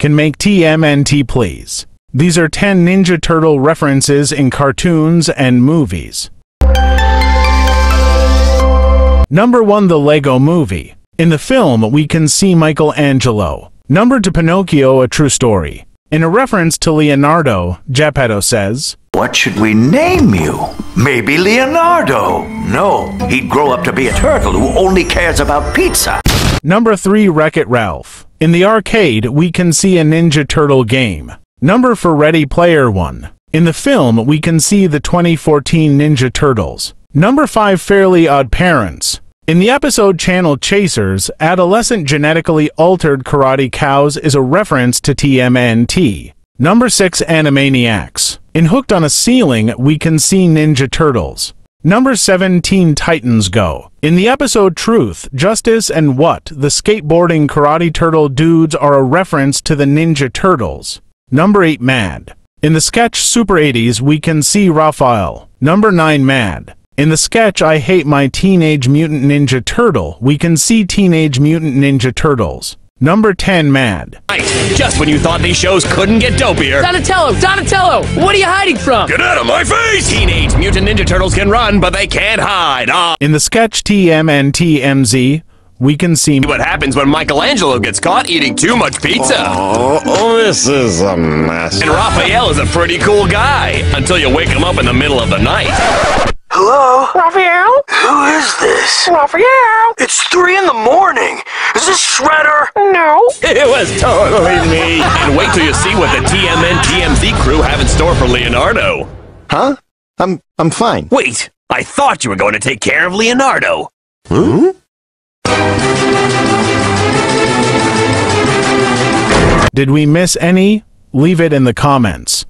can make TMNT please? These are 10 Ninja Turtle references in cartoons and movies. Number 1 The Lego Movie. In the film, we can see Michelangelo. Number 2 Pinocchio A True Story. In a reference to Leonardo, Geppetto says, What should we name you? Maybe Leonardo. No, he'd grow up to be a turtle who only cares about pizza. Number 3 Wreck-It Ralph. In the arcade, we can see a Ninja Turtle game. Number four Ready Player One. In the film, we can see the 2014 Ninja Turtles. Number 5 Fairly Odd Parents. In the episode Channel Chasers, adolescent genetically altered karate cows is a reference to TMNT. Number 6 Animaniacs. In Hooked on a Ceiling, we can see Ninja Turtles. Number 7 Teen Titans Go. In the episode Truth, Justice, and What, the skateboarding karate turtle dudes are a reference to the Ninja Turtles. Number 8 Mad. In the sketch Super 80s, we can see Raphael. Number 9 Mad. In the sketch I Hate My Teenage Mutant Ninja Turtle, we can see Teenage Mutant Ninja Turtles. Number 10 Mad. Right, just when you thought these shows couldn't get dopier. Donatello, Donatello, what are you hiding from? Get out of my face! Teenage Mutant Ninja Turtles can run, but they can't hide. Ah. In the sketch TMNTMZ, we can see What happens when Michelangelo gets caught eating too much pizza? Oh, this is a mess. And Raphael is a pretty cool guy until you wake him up in the middle of the night. Hello? Raphael? Who is this? Raphael? It's three in the morning. Is this Shredder? No. It was totally me. And wait till you see what the TMN TMZ crew have in store for Leonardo. Huh? I'm I'm fine. Wait, I thought you were going to take care of Leonardo. Hmm? Did we miss any? Leave it in the comments.